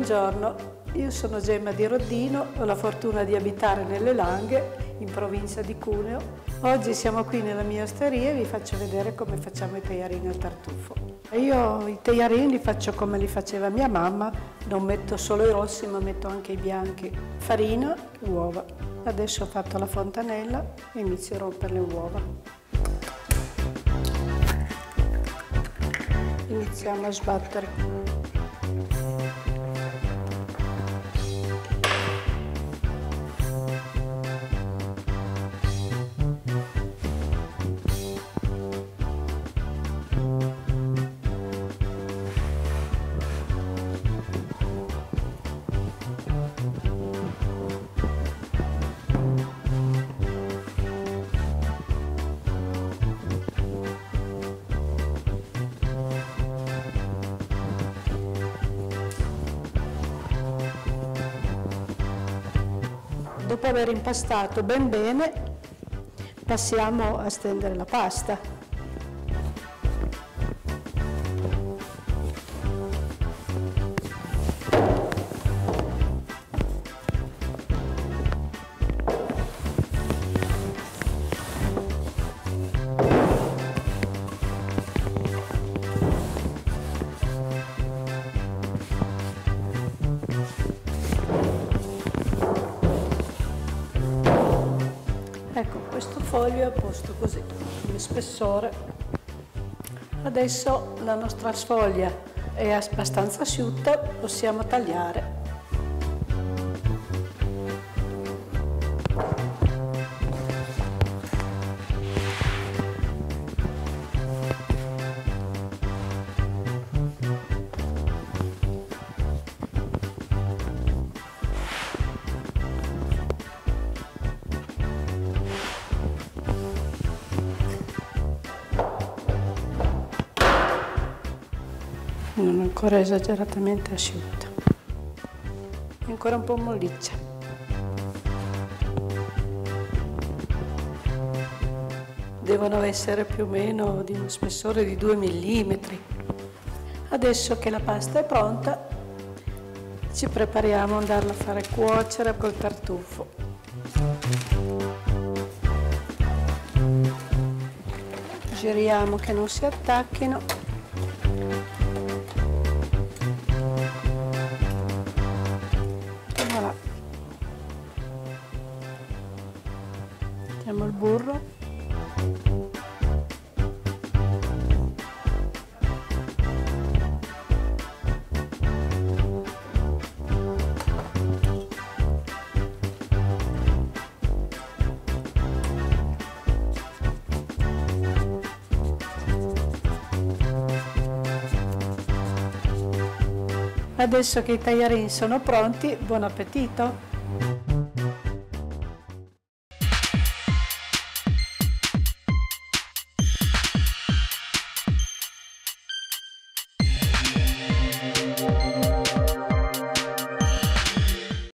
Buongiorno, io sono Gemma di Roddino, ho la fortuna di abitare nelle Langhe, in provincia di Cuneo. Oggi siamo qui nella mia osteria e vi faccio vedere come facciamo i teiarini al tartufo. Io i teiarini li faccio come li faceva mia mamma, non metto solo i rossi ma metto anche i bianchi. Farina, uova. Adesso ho fatto la fontanella e inizio a rompere le uova. Iniziamo a sbattere. Dopo aver impastato ben bene, passiamo a stendere la pasta. Questo foglio è a posto così, come spessore. Adesso la nostra sfoglia è abbastanza asciutta, possiamo tagliare. Non ancora esageratamente asciutta, è ancora un po' molliccia. Devono essere più o meno di uno spessore di 2 mm. Adesso che la pasta è pronta, ci prepariamo ad andarla a fare cuocere col tartufo. Giriamo che non si attacchino mettiamo il burro Adesso che i tagliarini sono pronti, buon appetito!